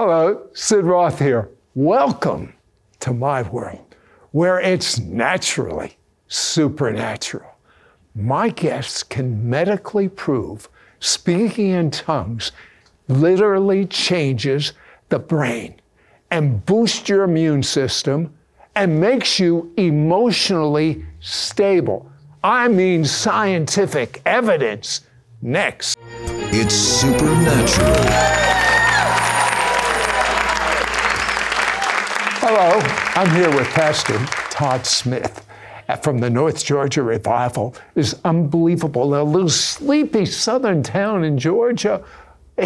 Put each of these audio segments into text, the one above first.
Hello, Sid Roth here. Welcome to my world, where it's naturally supernatural. My guests can medically prove speaking in tongues literally changes the brain and boosts your immune system and makes you emotionally stable. I mean, scientific evidence. Next. It's supernatural. Hello, I'm here with Pastor Todd Smith from the North Georgia Revival. It's unbelievable. A little sleepy southern town in Georgia.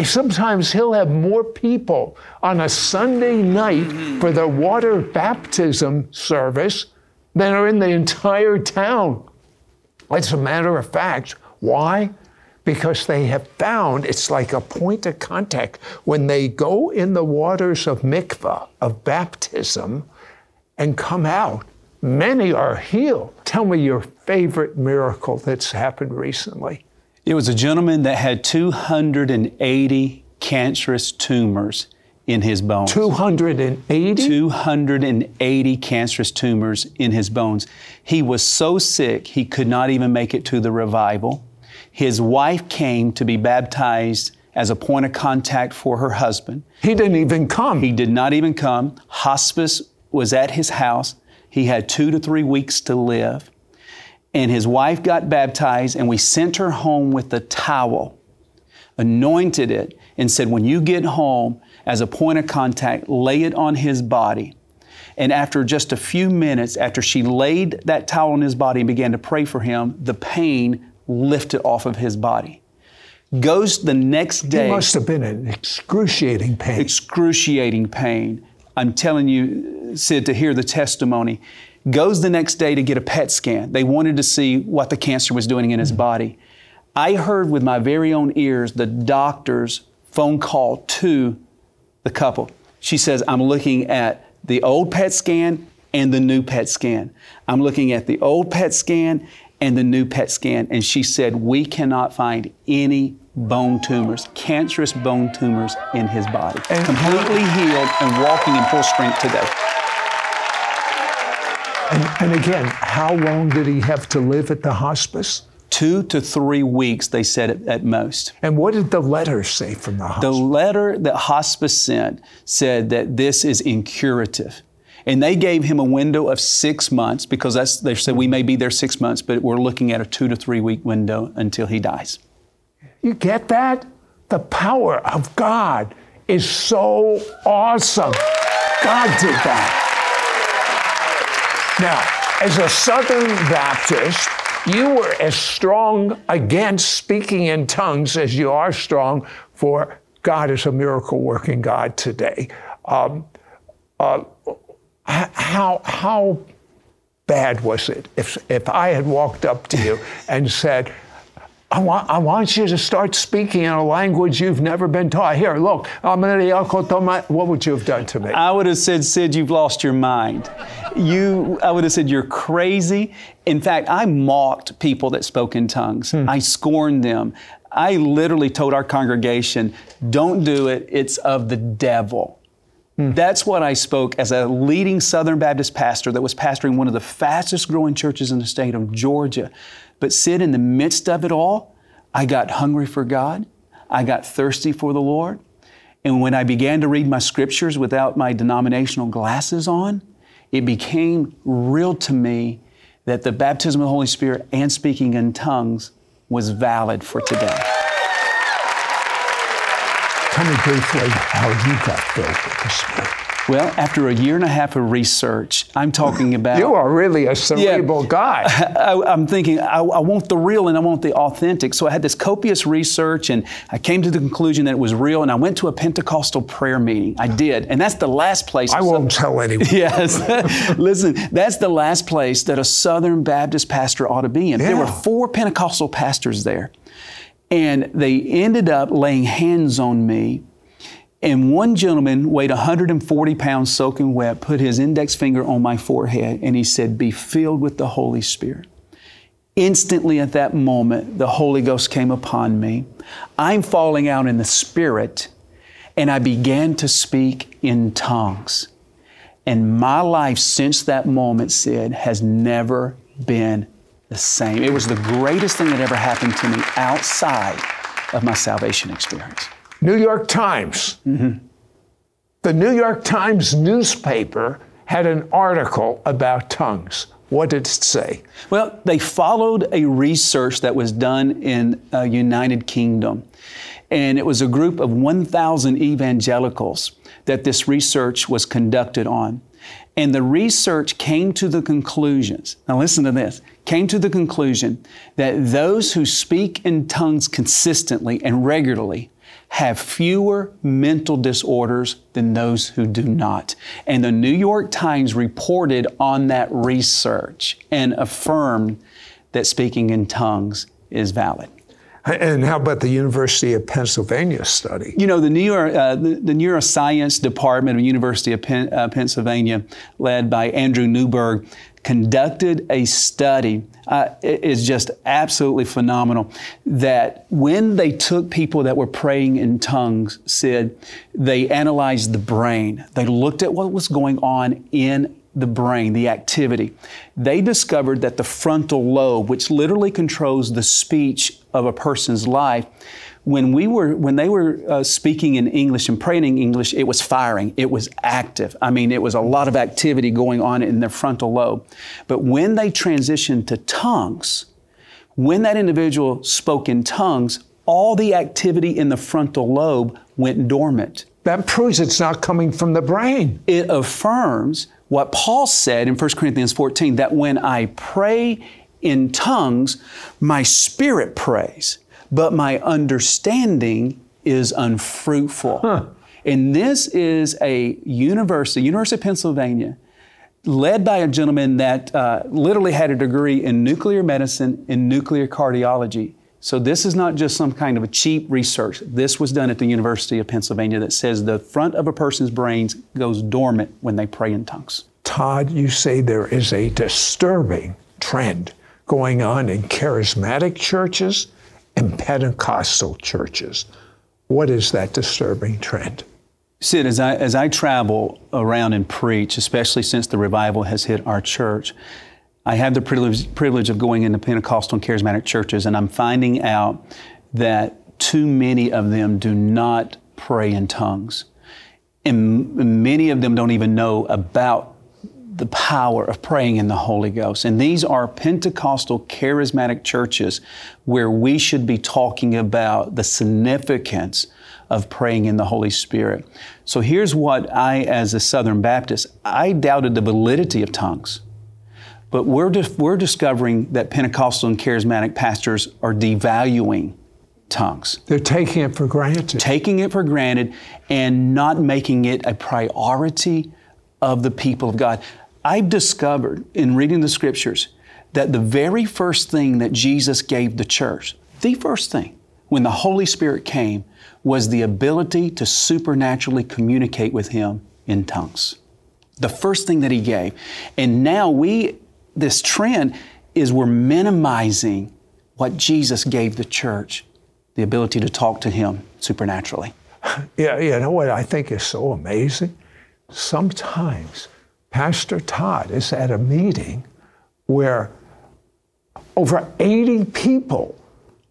Sometimes he'll have more people on a Sunday night for the water baptism service than are in the entire town. As a matter of fact, why? Because they have found it's like a point of contact. When they go in the waters of mikvah, of baptism, and come out, many are healed. Tell me your favorite miracle that's happened recently. It was a gentleman that had 280 cancerous tumors in his bones. 280? 280 cancerous tumors in his bones. He was so sick he could not even make it to the revival. His wife came to be baptized as a point of contact for her husband. He didn't even come. He did not even come. Hospice was at his house. He had two to three weeks to live. And his wife got baptized, and we sent her home with a towel, anointed it, and said, When you get home, as a point of contact, lay it on his body. And after just a few minutes, after she laid that towel on his body and began to pray for him, the pain lifted off of his body. Goes the next day. It must have been an excruciating pain. Excruciating pain. I'm telling you, Sid, to hear the testimony. Goes the next day to get a PET scan. They wanted to see what the cancer was doing in his hmm. body. I heard with my very own ears the doctor's phone call to the couple. She says, I'm looking at the old PET scan and the new PET scan. I'm looking at the old PET scan and the new PET scan. And she said, We cannot find any bone tumors, cancerous bone tumors in his body. And Completely healed and walking in full strength today. And, and again, how long did he have to live at the hospice? Two to three weeks, they said at, at most. And what did the letter say from the hospice? The letter that hospice sent said that this is incurative. And they gave him a window of six months because that's, they said we may be there six months, but we're looking at a two to three week window until he dies. You get that? The power of God is so awesome. God did that. Now, as a Southern Baptist, you were as strong against speaking in tongues as you are strong for God is a miracle working God today. Um, uh, how, how bad was it if, if I had walked up to you and said, I want, I want you to start speaking in a language you've never been taught. Here, look, what would you have done to me? I would have said, Sid, you've lost your mind. You, I would have said, you're crazy. In fact, I mocked people that spoke in tongues. Hmm. I scorned them. I literally told our congregation, don't do it, it's of the devil. Hmm. That's what I spoke as a leading Southern Baptist pastor that was pastoring one of the fastest growing churches in the state of Georgia. But Sid, in the midst of it all, I got hungry for God. I got thirsty for the Lord. And when I began to read my scriptures without my denominational glasses on, it became real to me that the baptism of the Holy Spirit and speaking in tongues was valid for today. Tell me briefly how you got filled with the Spirit. Well, after a year and a half of research, I'm talking about. You are really a cerebral guy. I, am thinking, I, I want the real and I want the authentic. So I had this copious research and I came to the conclusion that it was real and I went to a Pentecostal prayer meeting. I did. And that's the last place. I won't tell anyone. Yes. Listen, that's the last place that a Southern Baptist pastor ought to be in. There were four Pentecostal pastors there. And they ended up laying hands on me. And one gentleman weighed 140 pounds soaking wet, put his index finger on my forehead, and he said, Be filled with the Holy Spirit. Instantly at that moment, the Holy Ghost came upon me. I'm falling out in the Spirit, and I began to speak in tongues. And my life since that moment, Sid, has never been the same. It was the greatest thing that ever happened to me outside of my salvation experience. New York Times. Mm-hmm. The New York Times newspaper had an article about tongues. What did it say? Well, they followed a research that was done in uh, United Kingdom, and it was a group of 1,000 evangelicals that this research was conducted on. And the research came to the conclusions. Now listen to this. Came to the conclusion that those who speak in tongues consistently and regularly have fewer mental disorders than those who do not. And the New York Times reported on that research and affirmed that speaking in tongues is valid. And how about the University of Pennsylvania study? You know, the, Neuro, uh, the, the, neuroscience department of University of Penn, uh, Pennsylvania, led by Andrew Newberg, conducted a study. Uh, it is just absolutely phenomenal. That when they took people that were praying in tongues, said they analyzed the brain. They looked at what was going on in the brain, the activity, they discovered that the frontal lobe, which literally controls the speech of a person's life, when we were when they were uh, speaking in English and praying in English, it was firing. It was active. I mean, it was a lot of activity going on in their frontal lobe. But when they transitioned to tongues, when that individual spoke in tongues, all the activity in the frontal lobe went dormant. That proves it's not coming from the brain. It affirms what Paul said in 1 Corinthians 14 that when I pray in tongues, my spirit prays, but my understanding is unfruitful. Huh. And this is a university, University of Pennsylvania, led by a gentleman that uh, literally had a degree in nuclear medicine and nuclear cardiology. So this is not just some kind of a cheap research. This was done at the University of Pennsylvania that says the front of a person's brains goes dormant when they pray in tongues. Todd, you say there is a disturbing trend going on in charismatic churches and Pentecostal churches. What is that disturbing trend? Sid, as I, as I travel around and preach, especially since the revival has hit our church, I have the privilege, privilege of going into Pentecostal and charismatic churches, and I'm finding out that too many of them do not pray in tongues. And many of them don't even know about the power of praying in the Holy Ghost. And these are Pentecostal charismatic churches where we should be talking about the significance of praying in the Holy Spirit. So here's what I, as a Southern Baptist, I doubted the validity of tongues. But we're, we're discovering that Pentecostal and charismatic pastors are devaluing tongues. They're taking it for granted. Taking it for granted and not making it a priority of the people of God. I've discovered in reading the scriptures that the very first thing that Jesus gave the church, the first thing, when the Holy Spirit came, was the ability to supernaturally communicate with Him in tongues. The first thing that He gave. And now we this trend is we're minimizing what Jesus gave the church the ability to talk to Him supernaturally. Yeah, you know what I think is so amazing? Sometimes Pastor Todd is at a meeting where over 80 people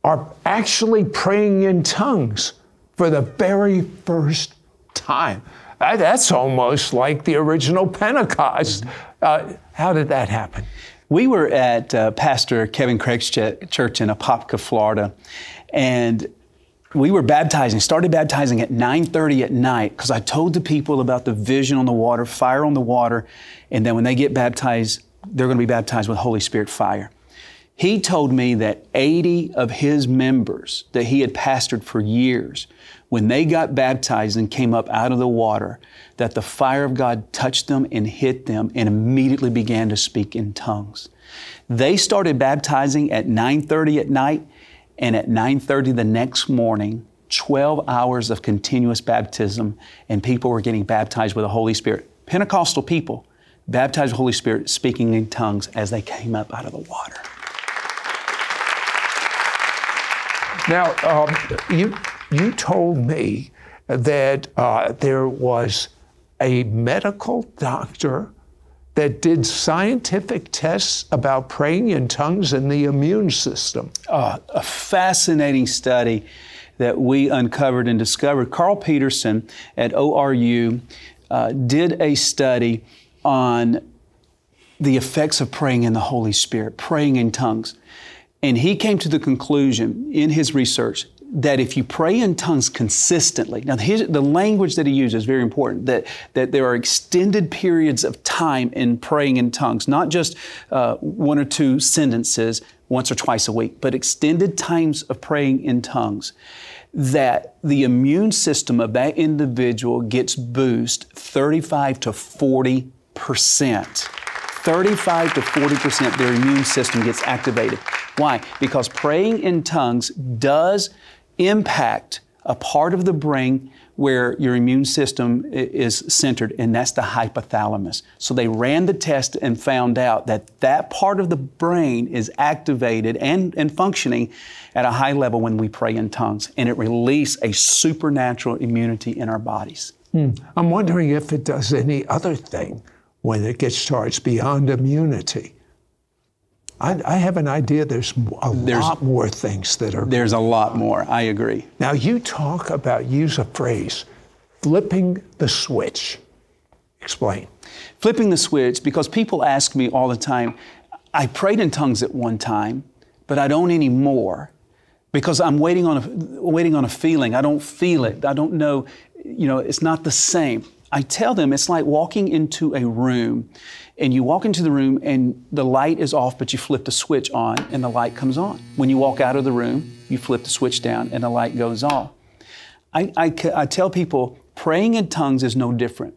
are actually praying in tongues for the very first time. That's almost like the original Pentecost. Uh, how did that happen? We were at uh, Pastor Kevin Craig's ch- church in Apopka, Florida, and we were baptizing, started baptizing at 9:30 at night because I told the people about the vision on the water, fire on the water, and then when they get baptized, they're going to be baptized with Holy Spirit fire. He told me that 80 of his members that he had pastored for years, when they got baptized and came up out of the water, that the fire of God touched them and hit them and immediately began to speak in tongues. They started baptizing at 9:30 at night and at 9:30 the next morning, 12 hours of continuous baptism and people were getting baptized with the Holy Spirit. Pentecostal people baptized with the Holy Spirit speaking in tongues as they came up out of the water. Now, um, you, you told me that uh, there was a medical doctor that did scientific tests about praying in tongues and the immune system. Uh, a fascinating study that we uncovered and discovered. Carl Peterson at ORU uh, did a study on the effects of praying in the Holy Spirit, praying in tongues. And he came to the conclusion in his research that if you pray in tongues consistently, now his, the language that he uses is very important, that, that there are extended periods of time in praying in tongues, not just uh, one or two sentences once or twice a week, but extended times of praying in tongues, that the immune system of that individual gets boost 35 to 40 percent. 35 to 40 percent their immune system gets activated. Why? Because praying in tongues does impact a part of the brain where your immune system is centered, and that's the hypothalamus. So they ran the test and found out that that part of the brain is activated and, and functioning at a high level when we pray in tongues, and it releases a supernatural immunity in our bodies. Hmm. I'm wondering if it does any other thing when it gets charged beyond immunity. I, I have an idea there's a there's, lot more things that are. There's a lot more. I agree. Now, you talk about, use a phrase, flipping the switch. Explain. Flipping the switch, because people ask me all the time, I prayed in tongues at one time, but I don't anymore because I'm waiting on a, waiting on a feeling. I don't feel it. I don't know, you know, it's not the same. I tell them it's like walking into a room and you walk into the room and the light is off, but you flip the switch on and the light comes on. When you walk out of the room, you flip the switch down and the light goes off. I, I, I tell people praying in tongues is no different.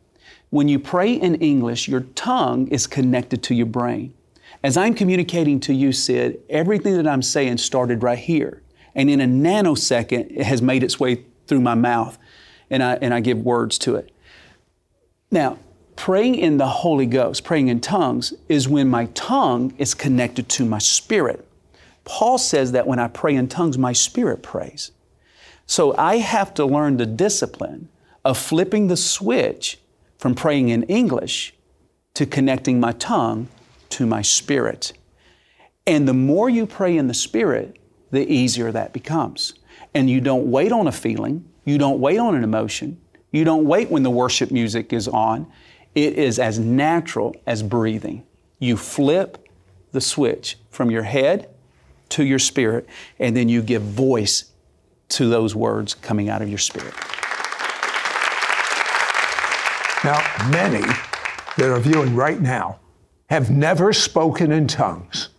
When you pray in English, your tongue is connected to your brain. As I'm communicating to you, Sid, everything that I'm saying started right here. And in a nanosecond, it has made its way through my mouth and I, and I give words to it. Now, praying in the Holy Ghost, praying in tongues, is when my tongue is connected to my spirit. Paul says that when I pray in tongues, my spirit prays. So I have to learn the discipline of flipping the switch from praying in English to connecting my tongue to my spirit. And the more you pray in the spirit, the easier that becomes. And you don't wait on a feeling, you don't wait on an emotion, you don't wait when the worship music is on. It is as natural as breathing. You flip the switch from your head to your spirit, and then you give voice to those words coming out of your spirit. Now, many that are viewing right now have never spoken in tongues.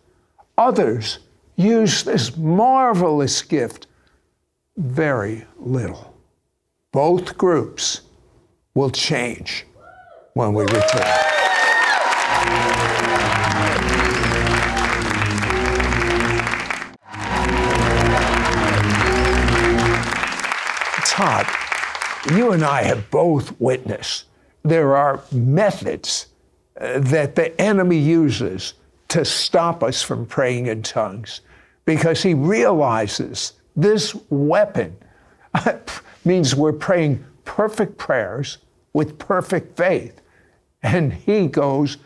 Others use this marvelous gift very little. Both groups will change when we return. Todd, you and I have both witnessed there are methods uh, that the enemy uses to stop us from praying in tongues because he realizes this weapon means we're praying perfect prayers with perfect faith. And he goes,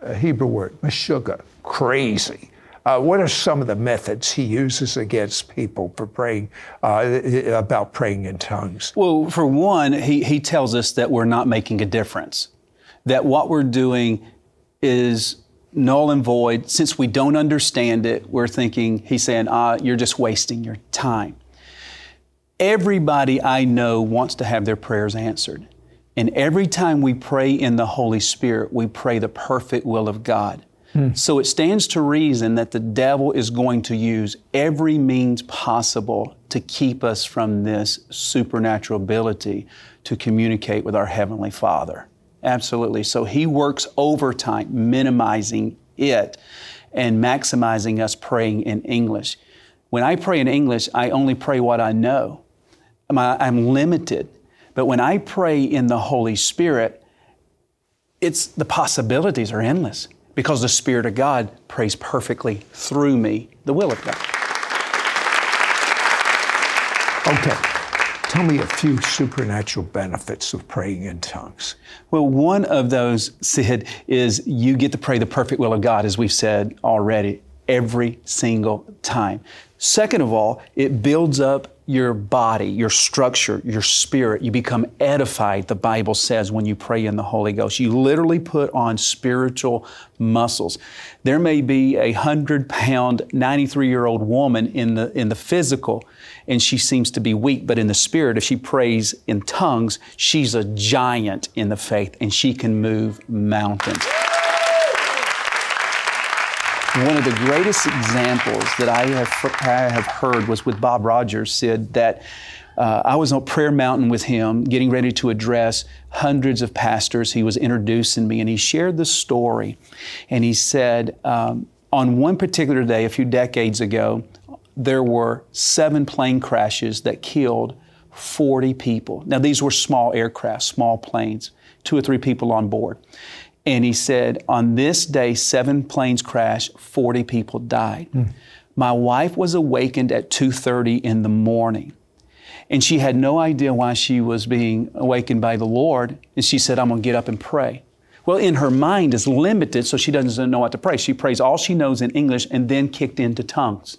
a Hebrew word, meshuggah, crazy. Uh, what are some of the methods he uses against people for praying uh, about praying in tongues? Well, for one, he, he tells us that we're not making a difference, that what we're doing is null and void. Since we don't understand it, we're thinking, he's saying, ah, you're just wasting your time. Everybody I know wants to have their prayers answered. And every time we pray in the Holy Spirit, we pray the perfect will of God. Hmm. So it stands to reason that the devil is going to use every means possible to keep us from this supernatural ability to communicate with our Heavenly Father. Absolutely. So he works overtime, minimizing it and maximizing us praying in English. When I pray in English, I only pray what I know. I'm limited. But when I pray in the Holy Spirit, it's the possibilities are endless because the Spirit of God prays perfectly through me, the will of God. Okay. Tell me a few supernatural benefits of praying in tongues. Well, one of those, Sid, is you get to pray the perfect will of God, as we've said already, every single time. Second of all, it builds up your body, your structure, your spirit. You become edified, the Bible says, when you pray in the Holy Ghost. You literally put on spiritual muscles. There may be a hundred pound, 93 year old woman in the, in the physical, and she seems to be weak, but in the spirit, if she prays in tongues, she's a giant in the faith and she can move mountains. One of the greatest examples that I have, I have heard was with Bob Rodgers, said that uh, I was on Prayer Mountain with him, getting ready to address hundreds of pastors. He was introducing me, and he shared the story. And he said, um, on one particular day, a few decades ago, there were seven plane crashes that killed 40 people. Now, these were small aircraft, small planes, two or three people on board. And he said, on this day, seven planes crashed, 40 people died. Mm. My wife was awakened at 2.30 in the morning. And she had no idea why she was being awakened by the Lord. And she said, I'm going to get up and pray. Well, in her mind is limited, so she doesn't know what to pray. She prays all she knows in English and then kicked into tongues.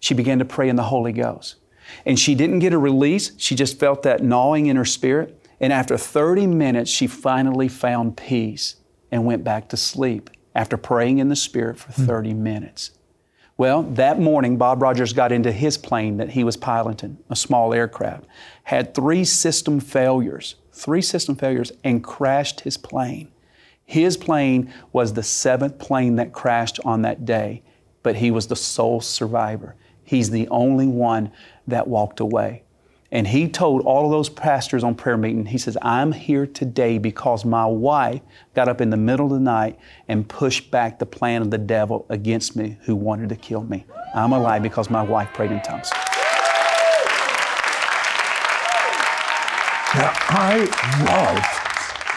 She began to pray in the Holy Ghost. And she didn't get a release. She just felt that gnawing in her spirit. And after 30 minutes, she finally found peace and went back to sleep after praying in the Spirit for hmm. 30 minutes. Well, that morning, Bob Rodgers got into his plane that he was piloting, a small aircraft, had three system failures, three system failures, and crashed his plane. His plane was the seventh plane that crashed on that day, but he was the sole survivor. He's the only one that walked away. And he told all of those pastors on prayer meeting, he says, I'm here today because my wife got up in the middle of the night and pushed back the plan of the devil against me who wanted to kill me. I'm alive because my wife prayed in tongues. Now, I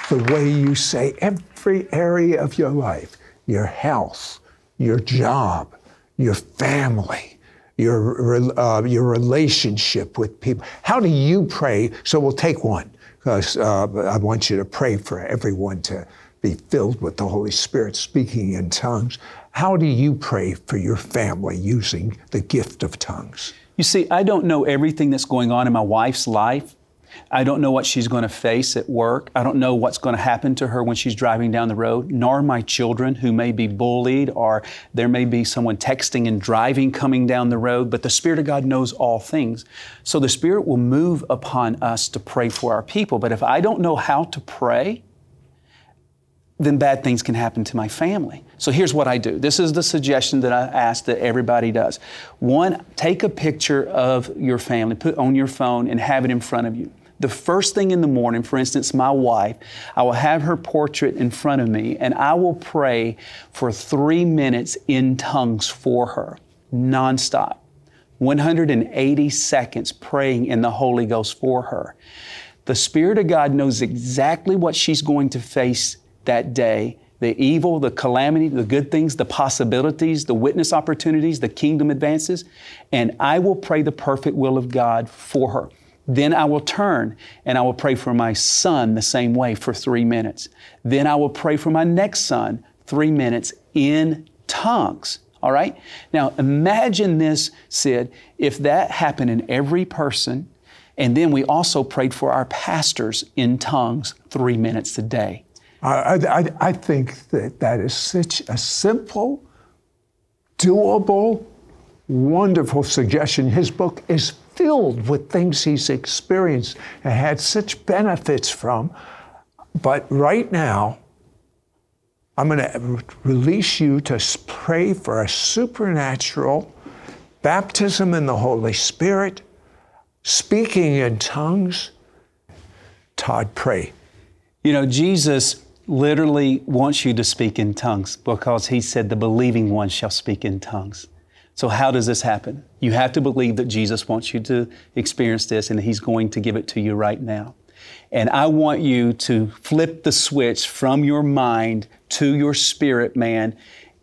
love the way you say every area of your life your health, your job, your family your, uh, your relationship with people. How do you pray? So we'll take one, because uh, I want you to pray for everyone to be filled with the Holy Spirit, speaking in tongues. How do you pray for your family using the gift of tongues? You see, I don't know everything that's going on in my wife's life. I don't know what she's going to face at work. I don't know what's going to happen to her when she's driving down the road, nor my children who may be bullied or there may be someone texting and driving coming down the road. But the Spirit of God knows all things. So the Spirit will move upon us to pray for our people. But if I don't know how to pray, then bad things can happen to my family. So here's what I do. This is the suggestion that I ask that everybody does. One, take a picture of your family, put on your phone and have it in front of you. The first thing in the morning, for instance, my wife, I will have her portrait in front of me and I will pray for three minutes in tongues for her, nonstop. 180 seconds praying in the Holy Ghost for her. The Spirit of God knows exactly what she's going to face that day the evil, the calamity, the good things, the possibilities, the witness opportunities, the kingdom advances, and I will pray the perfect will of God for her. Then I will turn and I will pray for my son the same way for three minutes. Then I will pray for my next son three minutes in tongues. All right? Now imagine this, Sid, if that happened in every person, and then we also prayed for our pastors in tongues three minutes a day. I, I, I think that that is such a simple, doable, wonderful suggestion. His book is filled with things he's experienced and had such benefits from. But right now, I'm going to release you to pray for a supernatural baptism in the Holy Spirit, speaking in tongues. Todd, pray. You know, Jesus literally wants you to speak in tongues because he said, The believing one shall speak in tongues. So, how does this happen? You have to believe that Jesus wants you to experience this and He's going to give it to you right now. And I want you to flip the switch from your mind to your spirit, man,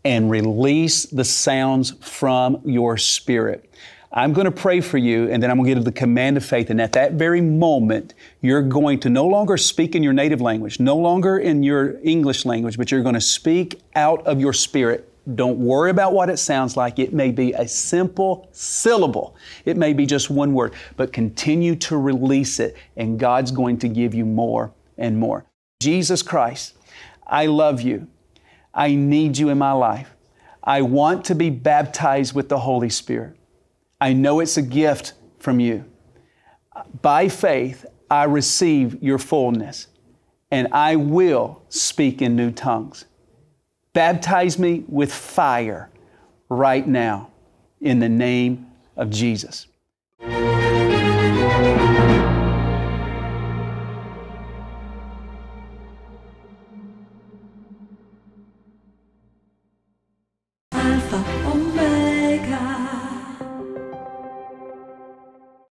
and release the sounds from your spirit. I'm going to pray for you, and then I'm going to give you the command of faith. And at that very moment, you're going to no longer speak in your native language, no longer in your English language, but you're going to speak out of your spirit. Don't worry about what it sounds like. It may be a simple syllable, it may be just one word, but continue to release it, and God's going to give you more and more. Jesus Christ, I love you. I need you in my life. I want to be baptized with the Holy Spirit. I know it's a gift from you. By faith, I receive your fullness, and I will speak in new tongues. Baptize me with fire right now in the name of Jesus.